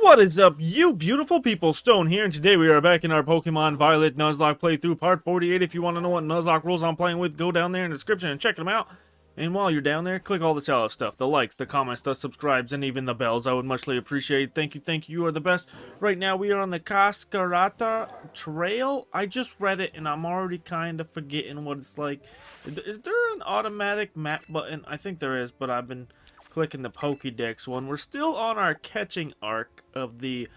What is up, you beautiful people? Stone here, and today we are back in our Pokemon Violet Nuzlocke playthrough, part 48. If you want to know what Nuzlocke rules I'm playing with, go down there in the description and check them out. And while you're down there, click all the solid stuff, the likes, the comments, the subscribes, and even the bells. I would muchly appreciate. Thank you, thank you. You are the best. Right now, we are on the Cascarata Trail. I just read it, and I'm already kind of forgetting what it's like. Is there an automatic map button? I think there is, but I've been clicking the Pokédex one. We're still on our catching arc of the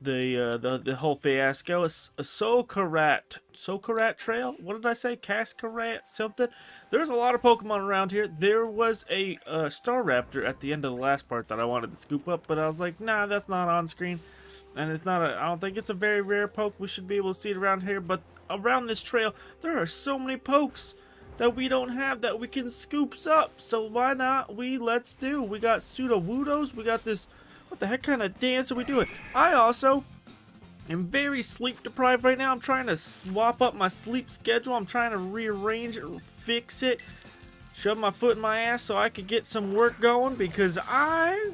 the uh, the the whole fiasco. A, a Socarrat Socarrat Trail. What did I say? Cascarat something. There's a lot of Pokemon around here. There was a uh, Staraptor at the end of the last part that I wanted to scoop up, but I was like, nah, that's not on screen. And it's not a, I don't think it's a very rare poke. We should be able to see it around here. But around this trail, there are so many pokes that we don't have that we can scoops up. So why not we let's do. We got Sudowoodos. We got this, what the heck kind of dance are we doing? I also am very sleep deprived right now. I'm trying to swap up my sleep schedule. I'm trying to rearrange it, fix it, shove my foot in my ass so I could get some work going because I,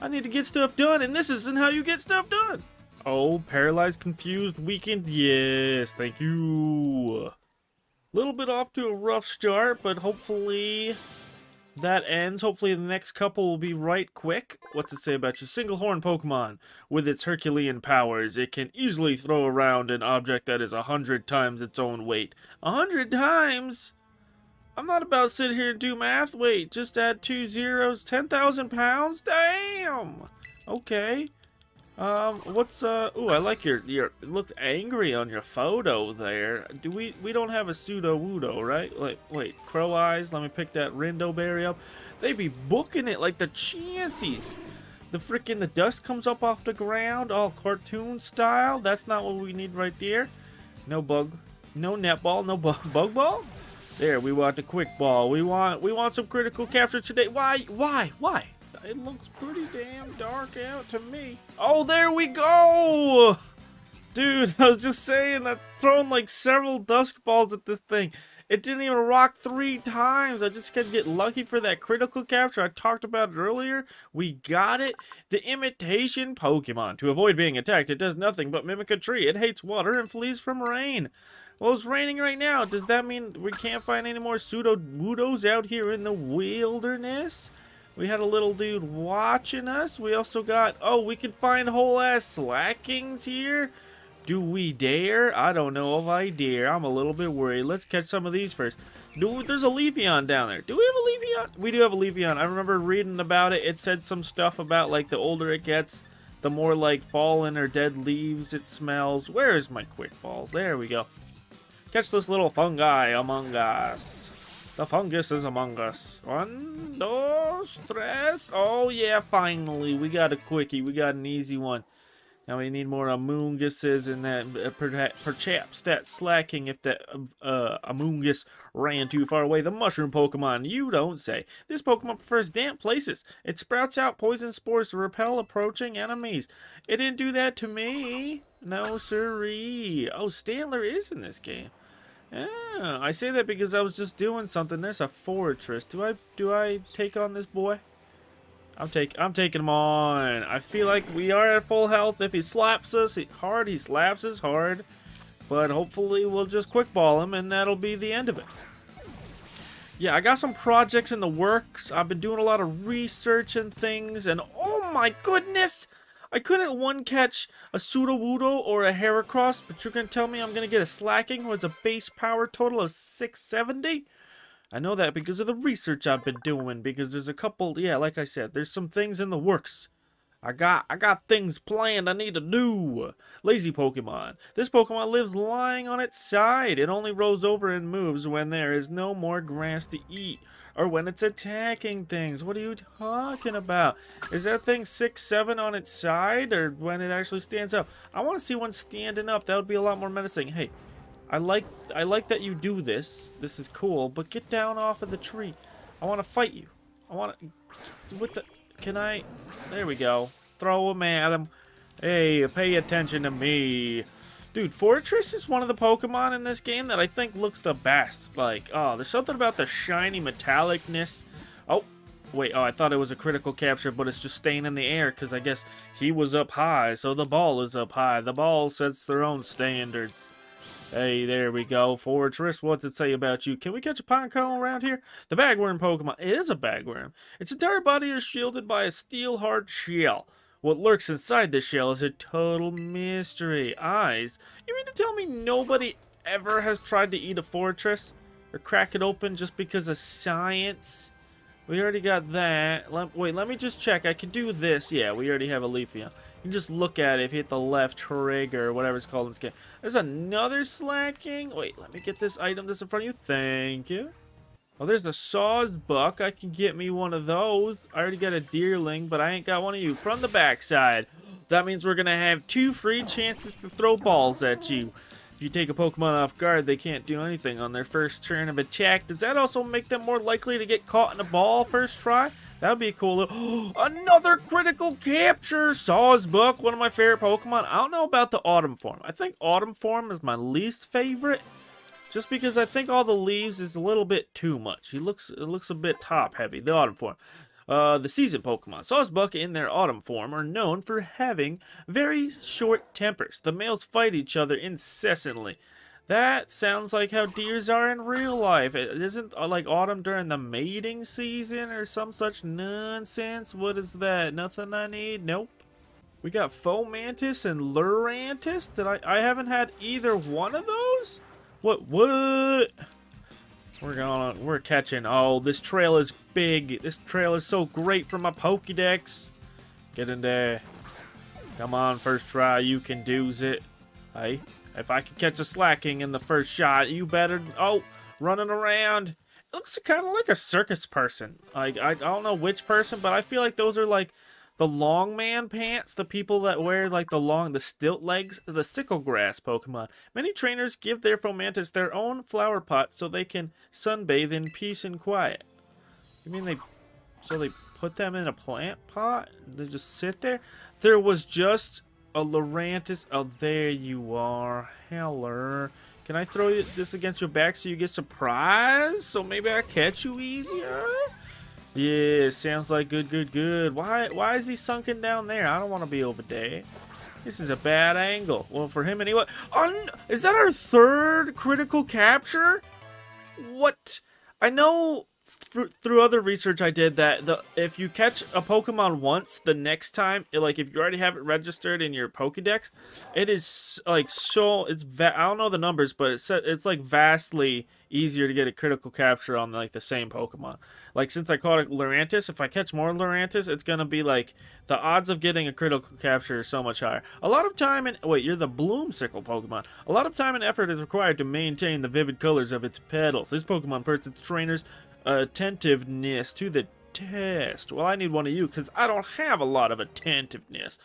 I need to get stuff done and this isn't how you get stuff done. Oh, paralyzed, confused, weakened. Yes, thank you little bit off to a rough start, but hopefully that ends. Hopefully the next couple will be right quick. What's it say about your single horn Pokemon? With its Herculean powers, it can easily throw around an object that is a hundred times its own weight. A hundred times? I'm not about to sit here and do math. Wait, just add two zeros. 10,000 pounds? Damn! Okay. Um, what's, uh, ooh, I like your, your, looks angry on your photo there. Do we, we don't have a Sudowoodo right? Like, wait, Crow Eyes, let me pick that Rindo Berry up. They be booking it like the chances. The freaking, the dust comes up off the ground, all cartoon style. That's not what we need right there. No bug, no netball, no bu bug ball. There, we want the quick ball. We want, we want some critical capture today. Why, why, why? It looks pretty damn dark out to me. Oh, there we go! Dude, I was just saying, I've thrown like several dusk balls at this thing. It didn't even rock three times. I just gotta get lucky for that critical capture I talked about it earlier. We got it. The imitation Pokemon. To avoid being attacked, it does nothing but mimic a tree. It hates water and flees from rain. Well, it's raining right now. Does that mean we can't find any more Sudowoodos out here in the wilderness? We had a little dude watching us. We also got, oh, we can find whole ass slackings here. Do we dare? I don't know if I dare. I'm a little bit worried. Let's catch some of these first. Do, there's a Leafeon down there. Do we have a Leafeon? We do have a Leafeon. I remember reading about it. It said some stuff about like the older it gets, the more like fallen or dead leaves it smells. Where is my quick balls? There we go. Catch this little fungi among us. The fungus is among us. One, dos. Oh, yeah, finally. We got a quickie. We got an easy one. Now we need more Amoonguses and that uh, perhaps that slacking if that uh, Amoonguss ran too far away. The mushroom Pokemon, you don't say. This Pokemon prefers damp places. It sprouts out poison spores to repel approaching enemies. It didn't do that to me. No siree. Oh, Stantler is in this game. Yeah, I say that because I was just doing something. There's a Forretress. Do I do I take on this boy? I'm take I'm taking him on. I feel like we are at full health. If he slaps us hard, he slaps us hard. But hopefully we'll just quickball him and that'll be the end of it. Yeah, I got some projects in the works. I've been doing a lot of research and things and oh my goodness! I couldn't one catch a Sudowoodo or a Heracross, but you're going to tell me I'm going to get a Slacking with a base power total of 670? I know that because of the research I've been doing, because there's a couple, yeah, like I said, there's some things in the works. I got I got things planned I need to do. Lazy Pokemon. This Pokemon lives lying on its side. It only rolls over and moves when there is no more grass to eat or when it's attacking things. What are you talking about? Is that thing six seven on its side or when it actually stands up? I want to see one standing up. That would be a lot more menacing. Hey, I like I like that you do this. This is cool, but get down off of the tree. I want to fight you. I want to with the can I There we go. Throw him at him. Hey, pay attention to me. Dude, Forretress is one of the Pokemon in this game that I think looks the best. Like, oh, there's something about the shiny metallicness. Oh, Wait, oh, I thought it was a critical capture, but it's just staying in the air because I guess he was up high, so the ball is up high. The ball sets their own standards. Hey, there we go. Forretress, what's it say about you? Can we catch a Pineco around here? The bagworm Pokemon. It is a bagworm. Its entire body is shielded by a steel hard shell. What lurks inside the shell is a total mystery. Eyes? You mean to tell me nobody ever has tried to eat a Forretress? Or crack it open just because of science? We already got that. Let, wait, let me just check. I can do this. Yeah, we already have a Leafy. You can just look at it, if you hit the left trigger, whatever it's called in this game. There's another slacking. Wait, let me get this item that's in front of you. Thank you. Oh, there's the Sawsbuck. I can get me one of those. I already got a Deerling, but I ain't got one of you. From the backside. That means we're going to have two free chances to throw balls at you. If you take a Pokemon off guard, they can't do anything on their first turn of attack. Does that also make them more likely to get caught in a ball first try? That would be a cool. Another critical capture! Sawsbuck, one of my favorite Pokemon. I don't know about the Autumn form. I think Autumn form is my least favorite. Just because I think all the leaves is a little bit too much. He looks it looks a bit top heavy, the Autumn form. Uh, the season Pokemon, Sawsbuck in their autumn form, are known for having very short tempers. The males fight each other incessantly. That sounds like how deers are in real life. It isn't uh, like autumn during the mating season or some such nonsense. What is that? Nothing I need? Nope. We got Fomantis and Lurantis. Did I? I haven't had either one of those. What? What? We're gonna, We're catching. Oh, this trail is big. This trail is so great for my Pokedex. Get in there. Come on, first try. You can do it. Hey, if I can catch a slacking in the first shot, you better. Oh, running around. It looks kind of like a circus person. Like I, I don't know which person, but I feel like those are like the long man pants, the people that wear like the long, the stilt legs, the sickle grass Pokemon. Many trainers give their Fomantis their own flower pot so they can sunbathe in peace and quiet. You mean they, so they put them in a plant pot? They just sit there? There was just a Lurantis. Oh, there you are. Heller. Can I throw this against your back so you get surprised? So maybe I catch you easier? Yeah, sounds like good, good, good. Why why is he sunken down there? I don't want to be over there. This is a bad angle. Well, for him anyway. Oh, is that our third critical capture? What? I know through other research I did that the if you catch a Pokemon once, the next time, it, like if you already have it registered in your Pokedex, it is like so. It's I don't know the numbers, but it's it's like vastly easier to get a critical capture on like the same Pokemon. Like since I caught a Lurantis, if I catch more Lurantis, it's gonna be like the odds of getting a critical capture is so much higher. A lot of time and wait, you're the Bloomsicle Pokemon. A lot of time and effort is required to maintain the vivid colors of its petals. This Pokemon puts its trainers uh, attentiveness to the test. Well, I need one of you because I don't have a lot of attentiveness.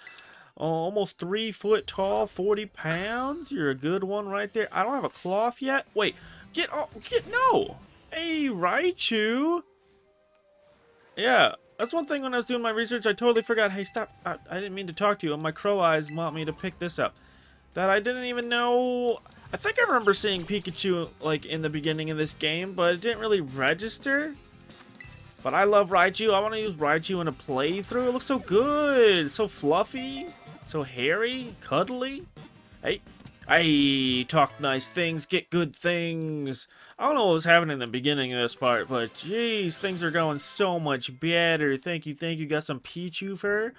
Oh, almost three foot tall, 40 pounds. You're a good one right there. I don't have a cloth yet. Wait, get, oh, get, no. Hey, Raichu. Yeah, that's one thing when I was doing my research, I totally forgot. Hey, stop. I, I didn't mean to talk to you. and My crow eyes want me to pick this up. That I didn't even know I think I remember seeing Pikachu like in the beginning of this game, but it didn't really register. But I love Raichu. I want to use Raichu in a playthrough. It looks so good. So fluffy. So hairy. Cuddly. Hey. Hey, talk nice things, get good things. I don't know what was happening in the beginning of this part, but jeez, things are going so much better. Thank you, thank you. Got some Pichu fur.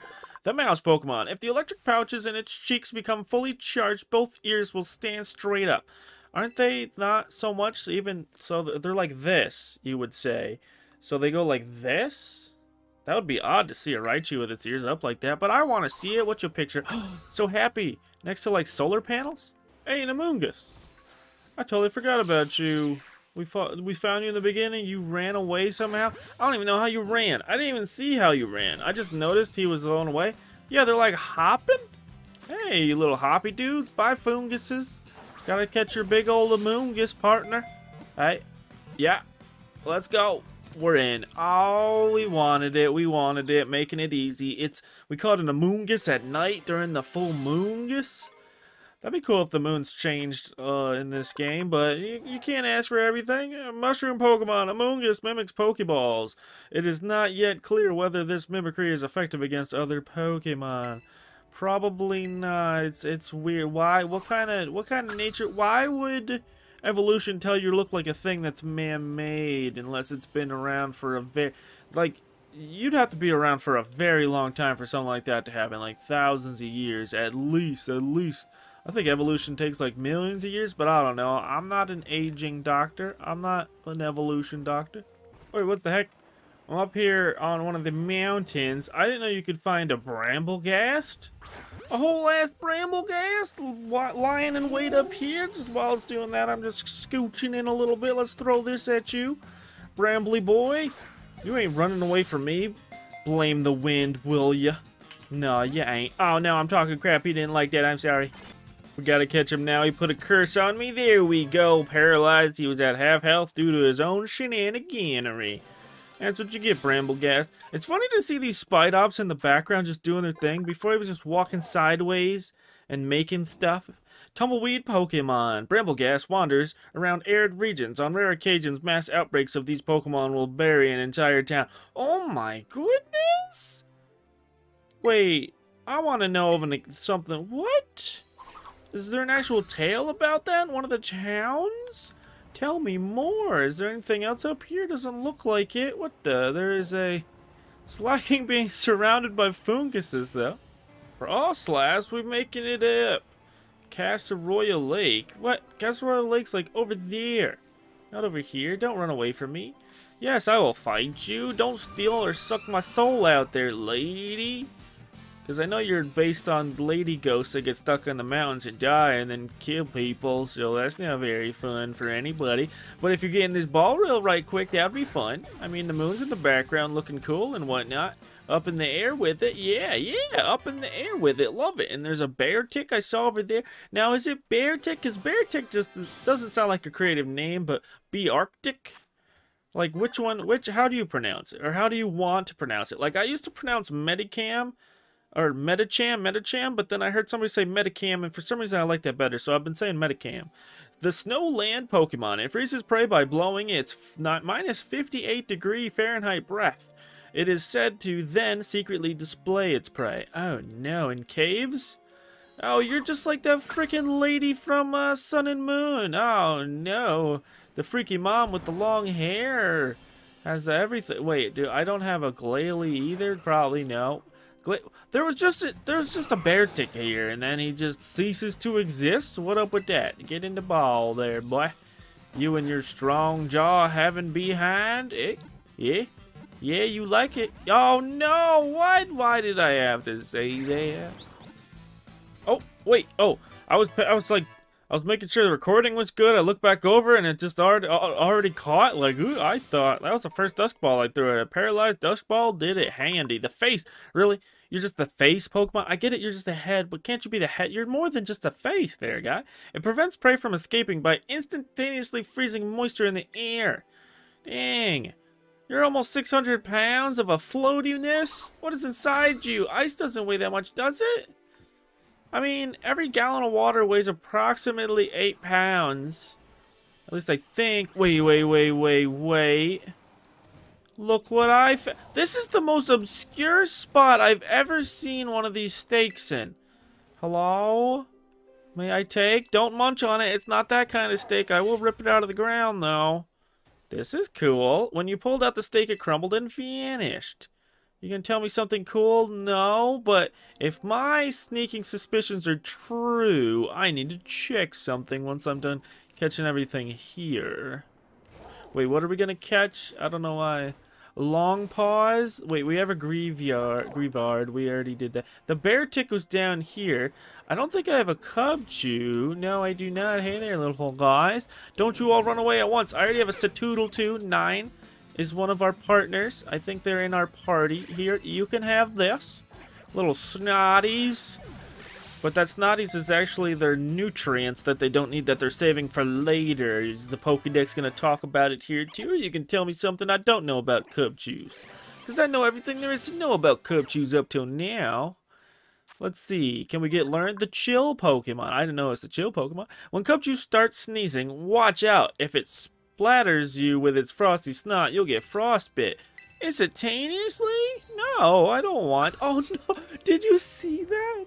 The mouse Pokemon. If the electric pouches in its cheeks become fully charged, both ears will stand straight up. Aren't they not so much even so they're like this, you would say. So they go like this? That would be odd to see a Raichu with its ears up like that, but I want to see it. What's your picture? so happy. Next to like solar panels? Hey, Namungus. I totally forgot about you. We fought, we found you in the beginning. You ran away somehow. I don't even know how you ran. I didn't even see how you ran. I just noticed he was going away. Yeah, they're like hopping. Hey, you little hoppy dudes. Bye, funguses. Gotta catch your big old Amoonguss, partner. Hey, yeah, let's go. We're in. Oh, we wanted it. We wanted it. Making it easy. It's we caught an Amoonguss at night during the full moongus. That'd be cool if the moon's changed uh, in this game, but you, you can't ask for everything. Mushroom Pokemon, Amoonguss mimics Pokeballs. It is not yet clear whether this mimicry is effective against other Pokemon. Probably not. It's it's weird. Why? What kind of what kind of nature? Why would evolution tell you look like a thing that's man-made unless it's been around for a very like you'd have to be around for a very long time for something like that to happen, like thousands of years at least, at least. I think evolution takes like millions of years, but I don't know. I'm not an aging doctor. I'm not an evolution doctor. Wait, what the heck? I'm up here on one of the mountains. I didn't know you could find a Brambleghast. A whole ass Brambleghast lying in wait up here. Just while it's doing that, I'm just scooching in a little bit. Let's throw this at you. Brambly boy. You ain't running away from me. Blame the wind, will ya? No, you ain't. Oh, no, I'm talking crap. He didn't like that. I'm sorry. We gotta catch him now. He put a curse on me. There we go. Paralyzed. He was at half health due to his own shenaniganery. That's what you get, Brambleghast. It's funny to see these Spidops in the background just doing their thing. Before he was just walking sideways and making stuff. Tumbleweed Pokemon. Brambleghast wanders around arid regions. On rare occasions, mass outbreaks of these Pokemon will bury an entire town. Oh my goodness! Wait, I want to know of an, something. What? Is there an actual tale about that one of the towns? Tell me more. Is there anything else up here? Doesn't look like it. What the? There is a... Slaking being surrounded by funguses, though. For all slash, we're making it up. Royal Lake. What? Royal Lake's like over there. Not over here. Don't run away from me. Yes, I will find you. Don't steal or suck my soul out there, lady. Because I know you're based on lady ghosts that get stuck in the mountains and die and then kill people, so that's not very fun for anybody. But if you're getting this ball real right quick, that'd be fun. I mean, the moon's in the background looking cool and whatnot. Up in the air with it. Yeah, yeah, up in the air with it. Love it. And there's a bear tick I saw over there. Now, is it Beartic? Because bear tick just doesn't sound like a creative name, but Be Arctic? Like, which one, which, how do you pronounce it? Or how do you want to pronounce it? Like, I used to pronounce Medicam, or Metacham, Metacham, but then I heard somebody say Metacam, and for some reason I like that better, so I've been saying Metacam. The Snowland Pokemon. It freezes prey by blowing its not minus 58 degree Fahrenheit breath. It is said to then secretly display its prey. Oh no, in caves? Oh, you're just like that freaking lady from uh, Sun and Moon. Oh no, the freaky mom with the long hair has everything. Wait, do I don't have a Glalie either? Probably no. There was just a, there was just a Beartic here, and then he just ceases to exist. What up with that? Get in the ball there, boy. You and your strong jaw having behind, eh? Yeah. Yeah, you like it. Oh, no. What? Why did I have to say that? Oh, wait. Oh, I was, I was like, I was making sure the recording was good. I looked back over and it just already, already caught. Like, ooh, I thought that was the first dusk ball I threw. A paralyzed dusk ball did it handy. The face, really? You're just the face Pokemon? I get it, you're just a head, but can't you be the head? You're more than just a face there, guy. It prevents prey from escaping by instantaneously freezing moisture in the air. Dang. You're almost 600 pounds of a floatiness? What is inside you? Ice doesn't weigh that much, does it? I mean, every gallon of water weighs approximately 8 pounds. At least I think. Wait, wait, wait, wait, wait. Look what I. This is the most obscure spot I've ever seen one of these steaks in. Hello? May I take? Don't munch on it. It's not that kind of steak. I will rip it out of the ground, though. This is cool. When you pulled out the steak, it crumbled and vanished. You can tell me something cool? No, but if my sneaking suspicions are true, I need to check something once I'm done catching everything here. Wait, what are we to catch? I don't know why. Long pause. Wait, we have a Greavard. Greavard. We already did that. The Beartic was down here. I don't think I have a Cubchoo. No, I do not. Hey there, little guys. Don't you all run away at once. I already have a Satoodle too. Nine is one of our partners. I think they're in our party. Here, you can have this. Little snotties. But that Snotties is actually their nutrients that they don't need that they're saving for later. Is the Pokedex going to talk about it here too? You can tell me something I don't know about Cubchoos. Because I know everything there is to know about Cubchoos up till now. Let's see. Can we get learned the chill Pokemon? I didn't know it's a chill Pokemon. When Cubchoo starts sneezing, watch out. If it splatters you with its frosty snot, you'll get frostbit. Instantaneously? No, I don't want. Oh no, did you see that?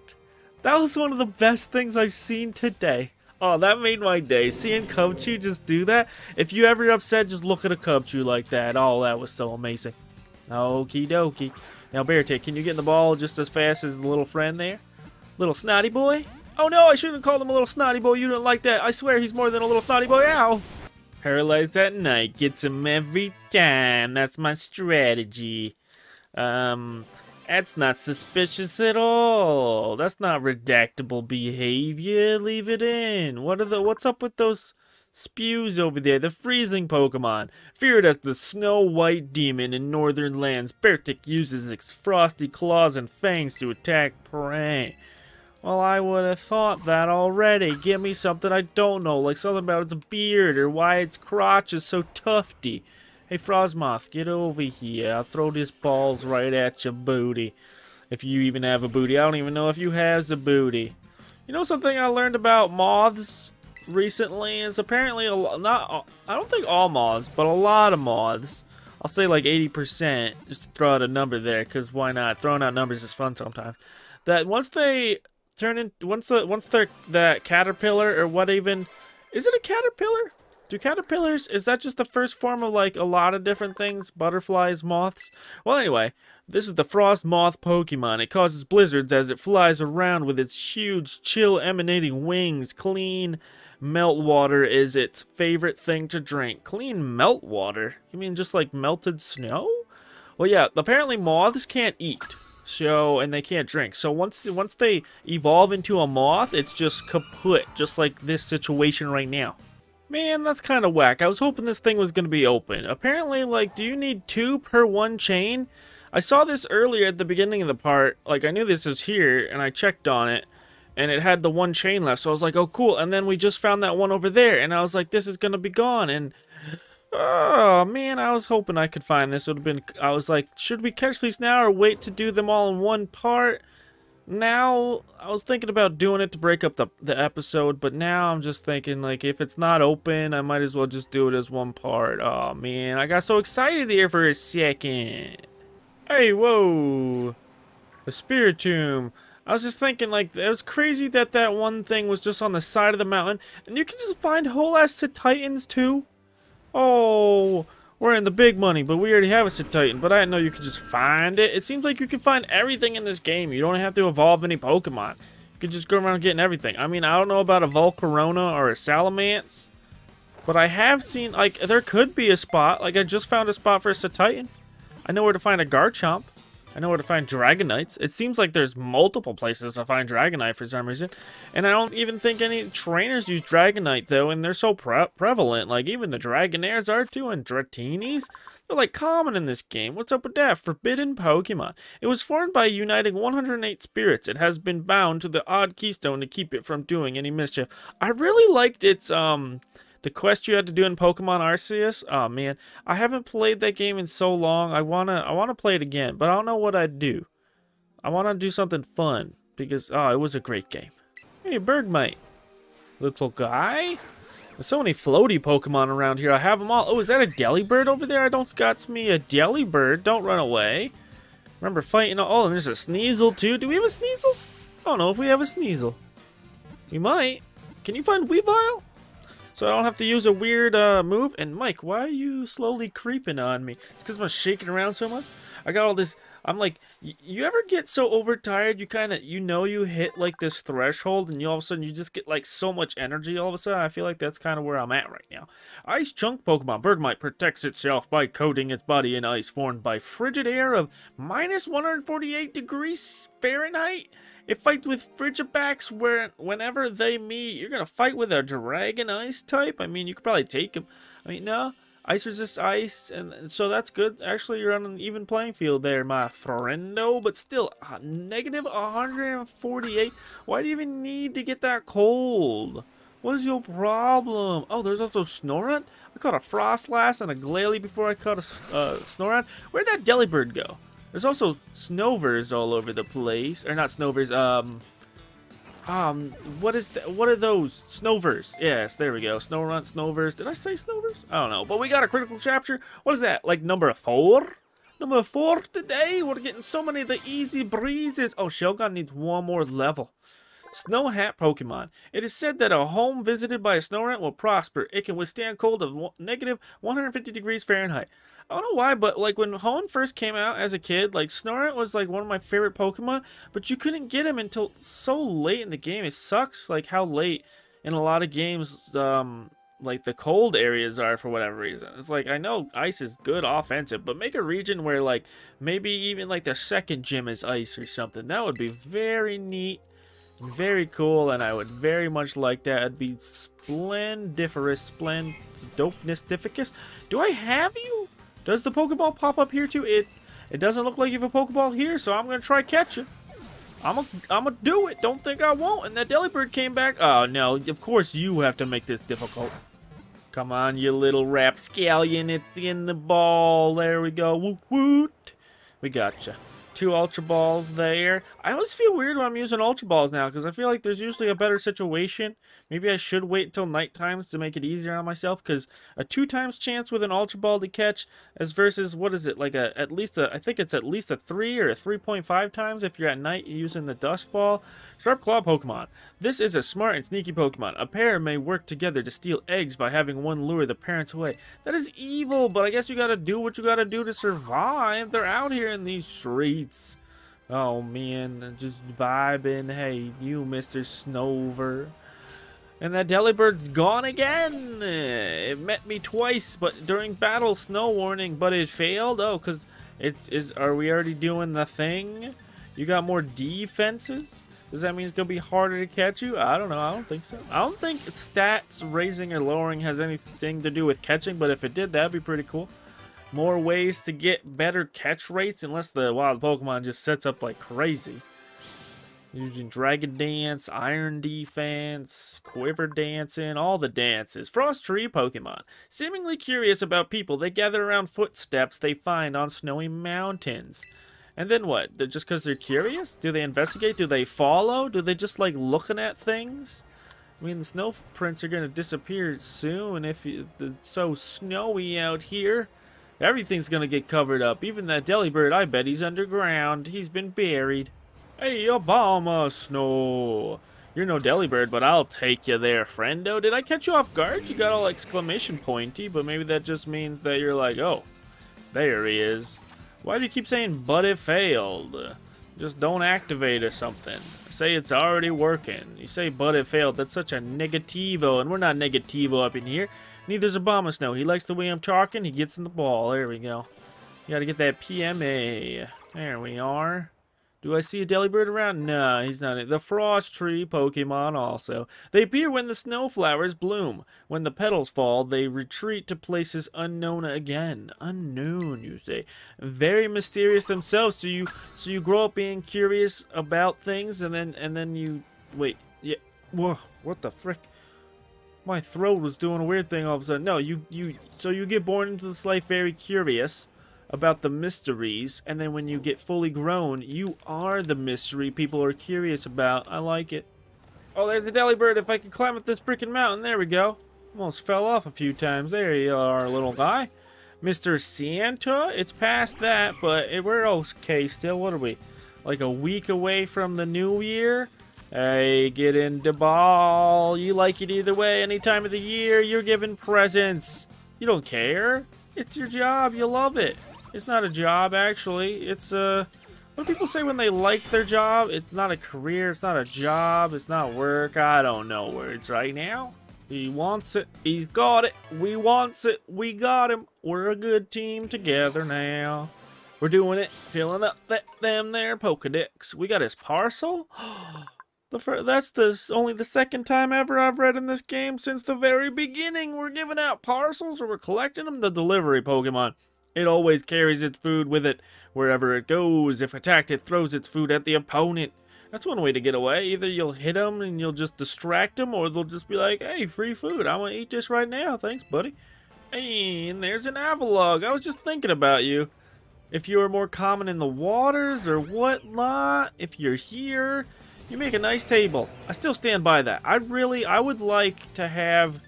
That was one of the best things I've seen today. Oh, that made my day. Seeing Cubchoo just do that. If you ever upset, just look at a Cubchoo like that. Oh, that was so amazing. Okie dokie. Now, Beartic, can you get in the ball just as fast as the little friend there? Little snotty boy? Oh no, I shouldn't have called him a little snotty boy. You didn't like that. I swear he's more than a little snotty boy. Ow! Paralyzed at night gets him every time. That's my strategy. Um, that's not suspicious at all. That's not redactable behavior. Leave it in. What are the what's up with those spews over there? The freezing Pokemon. Feared as the Snow White Demon in northern lands, Beartic uses its frosty claws and fangs to attack prey. Well, I would have thought that already. Give me something I don't know, like something about its beard or why its crotch is so tufty. Hey, Frosmoth, get over here. I'll throw these balls right at your booty. If you even have a booty. I don't even know if you has a booty. You know something I learned about moths recently is apparently a lot, not, I don't think all moths, but a lot of moths. I'll say like 80%, just throw out a number there, because why not? Throwing out numbers is fun sometimes. That once they turn in, once the, once they're, that caterpillar, or what even, is it a caterpillar? Do caterpillars, is that just the first form of like a lot of different things? Butterflies, moths? Well, anyway, this is the frost moth Pokemon. It causes blizzards as it flies around with its huge, chill emanating wings. Clean melt water is its favorite thing to drink. Clean melt water? You mean just like melted snow? Well, yeah, apparently moths can't eat. So, and they can't drink. So once once they evolve into a moth, it's just kaput, just like this situation right now. Man, that's kind of whack. I was hoping this thing was going to be open. Apparently, like, do you need two per one chain? I saw this earlier at the beginning of the part. Like, I knew this was here, and I checked on it. And it had the one chain left, so I was like, oh, cool. And then we just found that one over there, and I was like, this is going to be gone. And, oh, man, I was hoping I could find this. It would have been, I was like, should we catch these now or wait to do them all in one part? now I was thinking about doing it to break up the, the episode, but now I'm just thinking like if it's not open, I might as well just do it as one part. Oh man, I got so excited there for a second. Hey, whoa. A Spiritomb. I was just thinking like it was crazy that that one thing was just on the side of the mountain and you can just find whole ass Titans too. Oh, we're in the big money, but we already have a Sit Titan. But I know you could just find it. It seems like you can find everything in this game. You don't have to evolve any Pokemon. You can just go around getting everything. I mean, I don't know about a Volcarona or a Salamence. But I have seen, like, there could be a spot. Like, I just found a spot for a Sit Titan. I know where to find a Garchomp. I know where to find Dragonites. It seems like there's multiple places to find Dragonite for some reason. And I don't even think any trainers use Dragonite, though, and they're so pre prevalent. Like, even the Dragonairs are too, and Dratinis. They're, like, common in this game. What's up with that? Forbidden Pokemon. It was formed by uniting 108 spirits. It has been bound to the odd keystone to keep it from doing any mischief. I really liked its, um the quest you had to do in Pokemon Arceus, oh man, I haven't played that game in so long. I wanna I wanna play it again, but I don't know what I'd do. I wanna do something fun because oh, it was a great game. Hey, Bergmite, little guy. There's so many floaty Pokemon around here. I have them all. Oh, is that a Delibird over there? I don't got me a Delibird. Don't run away. Remember fighting. Oh, and there's a Sneasel too. Do we have a Sneasel? I don't know if we have a Sneasel. We might. Can you find Weavile? So I don't have to use a weird uh, move. And Mike, why are you slowly creeping on me? It's because I'm shaking around so much. I got all this. I'm like, you ever get so overtired? You kind of, you know, you hit like this threshold, and you all of a sudden you just get like so much energy. All of a sudden, I feel like that's kind of where I'm at right now. Ice chunk Pokemon Bergmite protects itself by coating its body in ice formed by frigid air of minus 148 degrees Fahrenheit. It fights with Frigibax where whenever they meet, you're to fight with a Dragon Ice type. I mean, you could probably take him. I mean, no. Ice resist ice, and so that's good. Actually, you're on an even playing field there, my friendo. But still, uh, negative 148. Why do you even need to get that cold? What is your problem? Oh, there's also Snorunt? I caught a Froslass and a Glalie before I caught a uh, Snorunt. Where'd that Delibird go? There's also snowvers all over the place. Or not snowvers, um... Um, what is that? What are those? Snowvers. Yes, there we go. Snorunt, snowvers. Did I say snowvers? I don't know. But we got a critical chapter. What is that? Like number four? Number four today. We're getting so many of the easy breezes. Oh, Shogun needs one more level. Snow Hat Pokemon. It is said that a home visited by a Snorunt will prosper. It can withstand cold of negative 150 degrees Fahrenheit. I don't know why, but like when Hoenn first came out as a kid, like Snorunt was like one of my favorite Pokemon, but you couldn't get him until so late in the game. It sucks like how late in a lot of games um like the cold areas are for whatever reason. It's like I know ice is good offensive, but make a region where like maybe even like the second gym is ice or something. That would be very neat. Very cool, and I would very much like that. It'd be splendiferous, splendopnistificus. Do I have you? Does the Pokeball pop up here too? It it doesn't look like you have a Pokeball here, so I'm gonna try catch it. I'm gonna I'm gonna do it. Don't think I won't. And that Delibird came back. Oh no! Of course you have to make this difficult. Come on, you little rapscallion. It's in the ball. There we go. Woot woot. We gotcha two Ultra Balls there. I always feel weird when I'm using Ultra Balls now because I feel like there's usually a better situation. Maybe I should wait until night times to make it easier on myself because a two times chance with an Ultra Ball to catch as versus, what is it, like a at least a, I think it's at least a 3 or a 3.5 times if you're at night using the Dusk Ball. Sharp Claw Pokemon. This is a smart and sneaky Pokemon. A pair may work together to steal eggs by having one lure the parents away. That is evil, but I guess you gotta do what you gotta do to survive. They're out here in these streets. Oh man, just vibing. Hey, you Mr. Snover. And that Delibird's gone again. It met me twice, but during battle, snow warning, but it failed. Oh, cause it's is. Are we already doing the thing? You got more defenses? Does that mean it's going to be harder to catch you? I don't know. I don't think so. I don't think stats raising or lowering has anything to do with catching, but if it did, that'd be pretty cool. More ways to get better catch rates, unless the wild Pokemon just sets up like crazy. Using Dragon Dance, Iron Defense, Quiver Dancing, all the dances. Frost Tree Pokemon. Seemingly curious about people, they gather around footsteps they find on snowy mountains. And then what? They're just because they're curious? Do they investigate? Do they follow? Do they just like looking at things? I mean, the snow prints are going to disappear soon if it's so snowy out here. Everything's going to get covered up. Even that Delibird, I bet he's underground. He's been buried. Hey, Abomasnow. You're no Delibird, but I'll take you there, friendo. Did I catch you off guard? You got all exclamation pointy, but maybe that just means that you're like, oh, there he is. Why do you keep saying, but it failed? Just don't activate or something. Say it's already working. You say, but it failed. That's such a negativo, and we're not negativo up in here. Neither's Abomasnow. He likes the way I'm talking. He gets in the ball. There we go. You gotta get that PMA. There we are. Do I see a Delibird around? No, he's not. The Frost Tree Pokemon also. They appear when the snow flowers bloom. When the petals fall, they retreat to places unknown again. Unknown, you say. Very mysterious themselves. So you so you grow up being curious about things and then and then you wait. Yeah. Whoa, what the frick? My throat was doing a weird thing all of a sudden. No, you you so you get born into this life very curious about the mysteries, and then when you get fully grown, you are the mystery people are curious about. I like it. Oh, there's the Delibird. If I can climb up this freaking mountain, there we go. Almost fell off a few times. There you are, little guy. Mr. Santa, it's past that, but we're okay still. What are we? Like a week away from the new year? Hey, get in the ball. You like it either way. Any time of the year, you're giving presents. You don't care. It's your job. You love it. It's not a job, actually. It's, uh... What do people say when they like their job? It's not a career, it's not a job, it's not work. I don't know words right now. He wants it, he's got it, we wants it, we got him. We're a good team together now. We're doing it, filling up that them there Pokedex. We got his parcel? The first, that's the only the second time ever I've read in this game since the very beginning. We're giving out parcels or we're collecting them. The delivery Pokemon. It always carries its food with it wherever it goes. If attacked, it throws its food at the opponent. That's one way to get away. Either you'll hit them and you'll just distract them, or they'll just be like, hey, free food. I want to eat this right now. Thanks, buddy. And there's an Avalugg. I was just thinking about you. if you're more common in the waters or whatnot, if you're here, you make a nice table. I still stand by that. I really, I would like to have,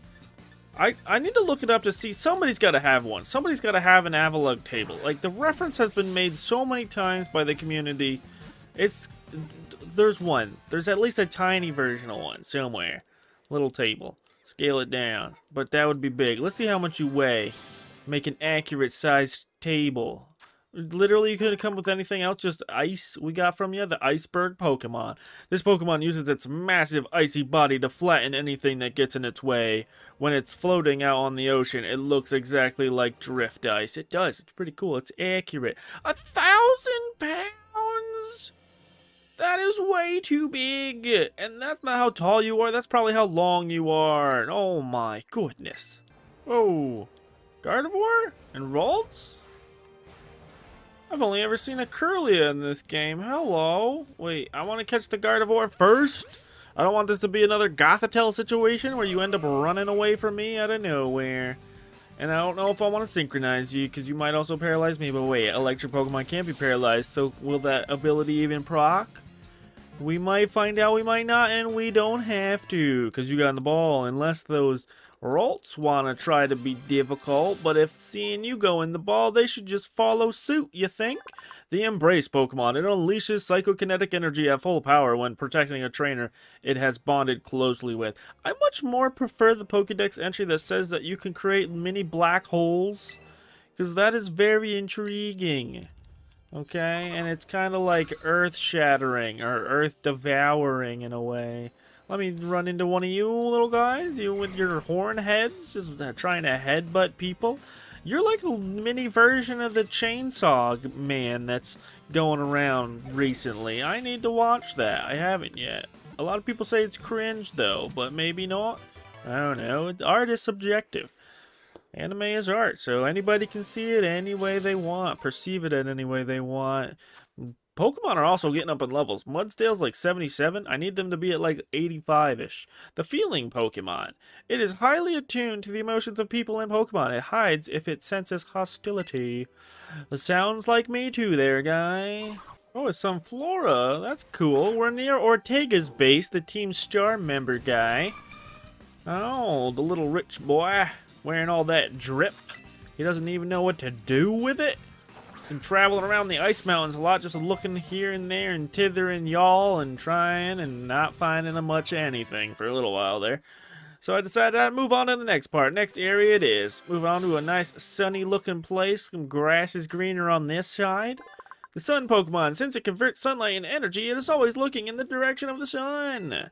I, I need to look it up to see, somebody's got to have one. Somebody's got to have an Avalugg table. Like, the reference has been made so many times by the community. It's, there's one. There's at least a tiny version of one somewhere. Little table. Scale it down. But that would be big. Let's see how much you weigh. Make an accurate sized table. Literally, you could have come with anything else, just ice we got from you, the iceberg Pokemon. This Pokemon uses its massive icy body to flatten anything that gets in its way. When it's floating out on the ocean, it looks exactly like drift ice. It does, it's pretty cool, it's accurate. A thousand pounds? That is way too big. And that's not how tall you are, that's probably how long you are. Oh my goodness. Oh, Gardevoir? And Ralts? I've only ever seen a Kirlia in this game. Hello. Wait, I want to catch the Gardevoir first? I don't want this to be another Gothitelle situation where you end up running away from me out of nowhere. And I don't know if I want to synchronize you, because you might also paralyze me. But wait, electric Pokemon can't be paralyzed, so will that ability even proc? We might find out, we might not, and we don't have to, because you got in the ball, unless those Ralts want to try to be difficult, but if seeing you go in the ball, they should just follow suit, you think? The Embrace Pokemon. It unleashes psychokinetic energy at full power when protecting a trainer it has bonded closely with. I much more prefer the Pokedex entry that says that you can create mini black holes, because that is very intriguing. Okay, and it's kind of like earth-shattering, or earth-devouring in a way. Let me run into one of you little guys, you with your horn heads, just uh, trying to headbutt people. You're like a mini version of the Chainsaw Man that's going around recently. I need to watch that. I haven't yet. A lot of people say it's cringe though, but maybe not. I don't know. Art is subjective. Anime is art, so anybody can see it any way they want, perceive it in any way they want. Pokemon are also getting up in levels. Mudsdale's like 77. I need them to be at like 85-ish. The feeling Pokemon. It is highly attuned to the emotions of people and Pokemon. It hides if it senses hostility. Sounds like me too there, guy. Oh, it's some Flora. That's cool. We're near Ortega's base, the Team Star member guy. Oh, the little rich boy wearing all that drip. He doesn't even know what to do with it traveling around the ice mountains a lot, just looking here and there and tithering y'all and trying and not finding a much anything for a little while there. So I decided I'd move on to the next part. Next area it is. Move on to a nice sunny looking place. Some grass is greener on this side. The sun Pokemon, since it converts sunlight into energy, it is always looking in the direction of the sun.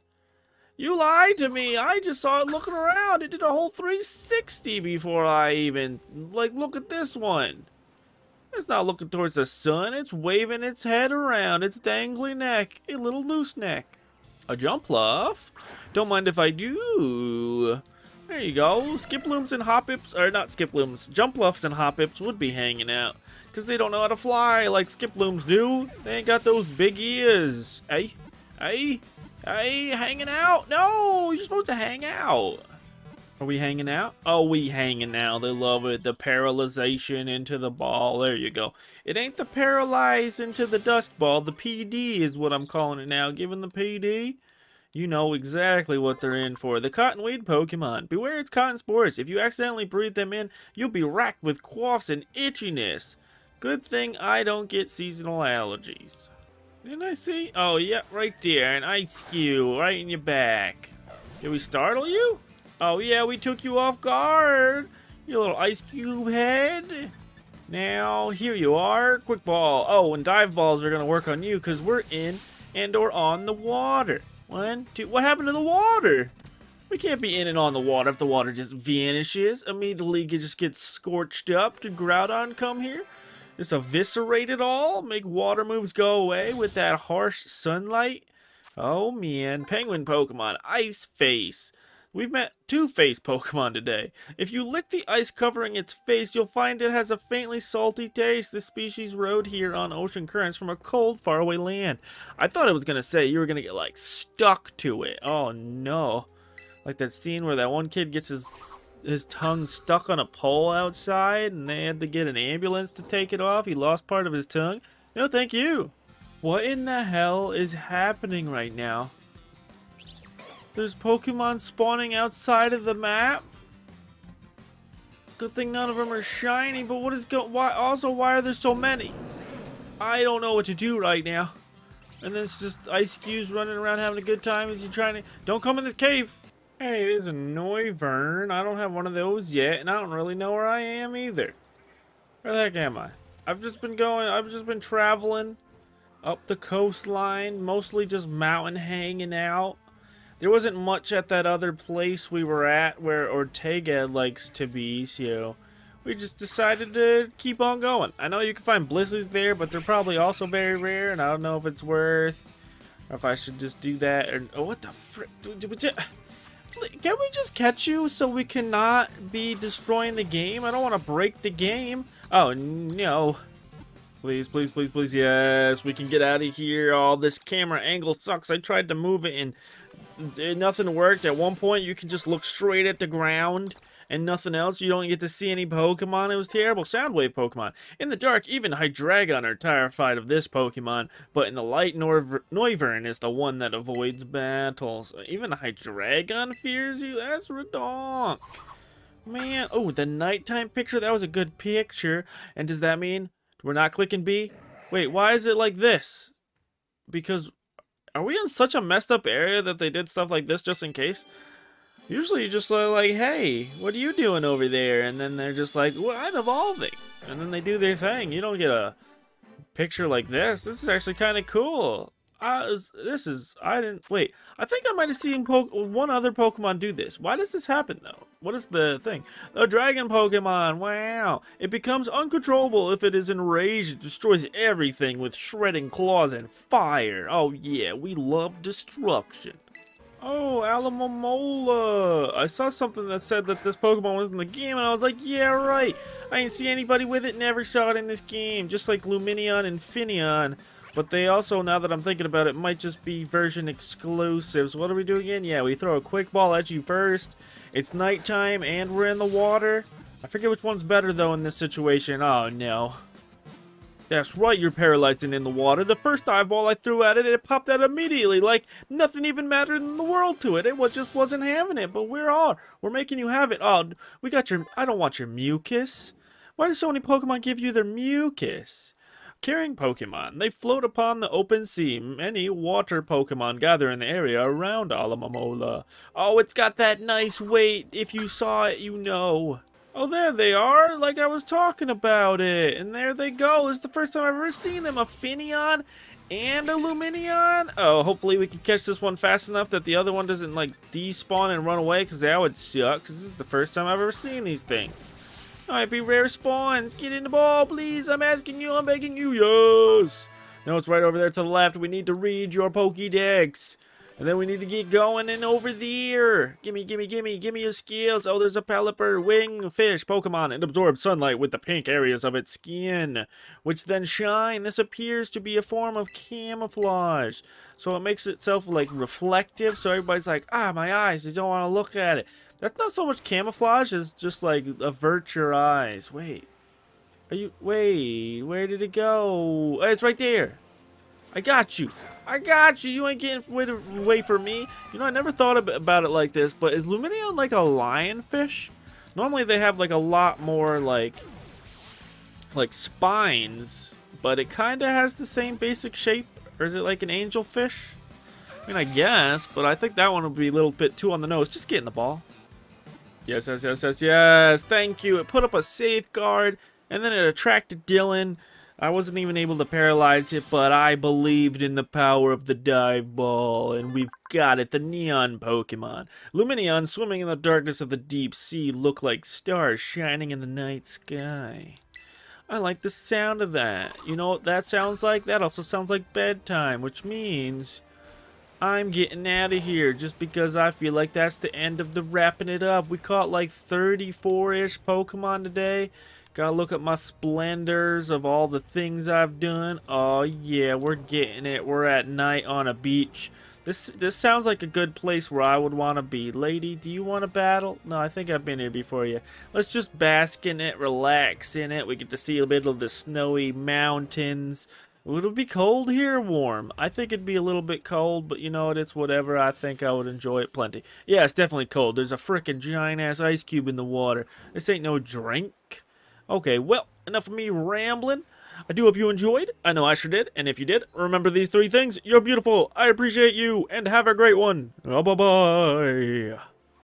You lied to me. I just saw it looking around. It did a whole 360 before I even... Like, look at this one. It's not looking towards the sun. It's waving its head around. Its dangly neck. A little loose neck. A Jumpluff? Don't mind if I do. There you go. Skip Skiplooms and Hoppips, or not Skiplooms, Jumpluffs and Hoppips would be hanging out. Because they don't know how to fly like skip Skiplooms do. They ain't got those big ears. Hey, hey, hey, hanging out. No, you're supposed to hang out. Are we hanging out? Oh, we hanging out. They love it. The paralyzation into the ball. There you go. It ain't the paralyze into the Dusk Ball. The PD is what I'm calling it now. Given the PD, you know exactly what they're in for. The cottonweed Pokemon. Beware its cotton spores. If you accidentally breathe them in, you'll be racked with coughs and itchiness. Good thing I don't get seasonal allergies. Didn't I see? Oh, yeah, right there. An Eiscue right in your back. Did we startle you? Oh yeah, we took you off guard. You little ice cube head. Now, here you are. Quick ball. Oh, and dive balls are going to work on you because we're in and or on the water. One, two. What happened to the water? We can't be in and on the water if the water just vanishes. Immediately it just gets scorched up. Did Groudon come here? Just eviscerate it all? Make water moves go away with that harsh sunlight? Oh man. Penguin Pokemon. Ice Face. We've met two-face Pokemon today. If you lick the ice covering its face, you'll find it has a faintly salty taste. This species rode here on ocean currents from a cold, faraway land. I thought it was going to say you were going to get, like, stuck to it. Oh, no. Like that scene where that one kid gets his his tongue stuck on a pole outside and they had to get an ambulance to take it off. He lost part of his tongue. No, thank you. What in the hell is happening right now? There's Pokemon spawning outside of the map? Good thing none of them are shiny, but what is go- why also why are there so many? I don't know what to do right now. And then it's just Eiscues running around having a good time as you're trying to- Don't come in this cave! Hey, there's a Noivern. I don't have one of those yet, and I don't really know where I am either. Where the heck am I? I've just been going, I've just been traveling up the coastline, mostly just mountain hanging out. There wasn't much at that other place we were at where Ortega likes to be, so we just decided to keep on going. I know you can find Blisseys there, but they're probably also very rare, and I don't know if it's worth, or if I should just do that, or, oh, what the frick, can we just catch you so we cannot be destroying the game? I don't want to break the game. Oh, no. Please, please, please, please, yes, we can get out of here. Oh, this camera angle sucks. I tried to move it and nothing worked. At one point, you can just look straight at the ground and nothing else. You don't get to see any Pokemon. It was terrible. Soundwave Pokemon. In the dark, even Hydreigon are terrified of this Pokemon, but in the light, Noivern is the one that avoids battles. Even Hydreigon fears you? That's redonk. Man, oh, the nighttime picture, that was a good picture. And does that mean we're not clicking B? Wait, why is it like this? Because are we in such a messed up area that they did stuff like this just in case? Usually you just like, hey, what are you doing over there? And then they're just like, well, I'm evolving. And then they do their thing. You don't get a picture like this. This is actually kind of cool. This is, I didn't, wait, I think I might have seen one other Pokemon do this. Why does this happen though? What is the thing? A dragon Pokemon, wow. It becomes uncontrollable if it is enraged. It destroys everything with shredding claws and fire. Oh yeah, we love destruction. Oh, Alomomola! I saw something that said that this Pokemon was in the game, and I was like, yeah, right! I didn't see anybody with it, never saw it in this game, just like Lumineon and Finneon. But they also, now that I'm thinking about it, might just be version exclusives. What are we doing again? Yeah, we throw a quick ball at you first. It's nighttime, and we're in the water. I forget which one's better, though, in this situation. Oh, no. That's right, you're paralyzed and in the water. The first dive ball I threw at it, it popped out immediately, like nothing even mattered in the world to it. It was, just wasn't having it, but we're all, we're making you have it. Oh, we got your, I don't want your mucus. Why do so many Pokemon give you their mucus? Carrying Pokemon. They float upon the open sea. Many water Pokemon gather in the area around Alomomola. Oh, it's got that nice weight. If you saw it, you know. Oh, there they are, like I was talking about it. And there they go. This is the first time I've ever seen them. A Finneon and a Lumineon. Oh, hopefully we can catch this one fast enough that the other one doesn't, like, despawn and run away, because that would suck, because this is the first time I've ever seen these things. Might be rare spawns. Get in the ball, please. I'm asking you. I'm begging you. Yes. No, it's right over there to the left. We need to read your Pokédex. And then we need to get going and over there. Gimme, gimme, gimme, gimme your skills. Oh, there's a Pelipper wing fish Pokemon. It absorbs sunlight with the pink areas of its skin, which then shine. This appears to be a form of camouflage. So it makes itself like reflective. So everybody's like, ah, my eyes, they don't want to look at it. That's not so much camouflage as just like avert your eyes. Wait. Are you, wait, where did it go? Oh, it's right there. I got you. I got you. You ain't getting away, away from me. You know, I never thought about it like this, but is Lumineon like a lionfish? Normally they have like a lot more like like spines, but it kind of has the same basic shape. Or is it like an angelfish? I mean, I guess, but I think that one would be a little bit too on the nose. Just get in the ball. Yes, yes, yes, yes, yes. Thank you. It put up a safeguard, and then it attracted Dylan. I wasn't even able to paralyze it, but I believed in the power of the dive ball, and we've got it, the neon Pokemon. Lumineon swimming in the darkness of the deep sea look like stars shining in the night sky. I like the sound of that. You know what that sounds like? That also sounds like bedtime, which means I'm getting out of here just because I feel like that's the end of the wrapping it up. We caught like 34-ish Pokemon today. Gotta look at my splendors of all the things I've done. Oh yeah, we're getting it. We're at night on a beach. This this sounds like a good place where I would want to be. Lady, do you want to battle? No, I think I've been here before you. Let's just bask in it, relax in it. We get to see a bit of the snowy mountains. Would it be cold here or warm? I think it'd be a little bit cold, but you know what? It's whatever. I think I would enjoy it plenty. Yeah, it's definitely cold. There's a freaking giant-ass ice cube in the water. This ain't no drink. Okay, well, enough of me rambling. I do hope you enjoyed. I know I sure did. And if you did, remember these three things. You're beautiful. I appreciate you. And have a great one. Bye-bye.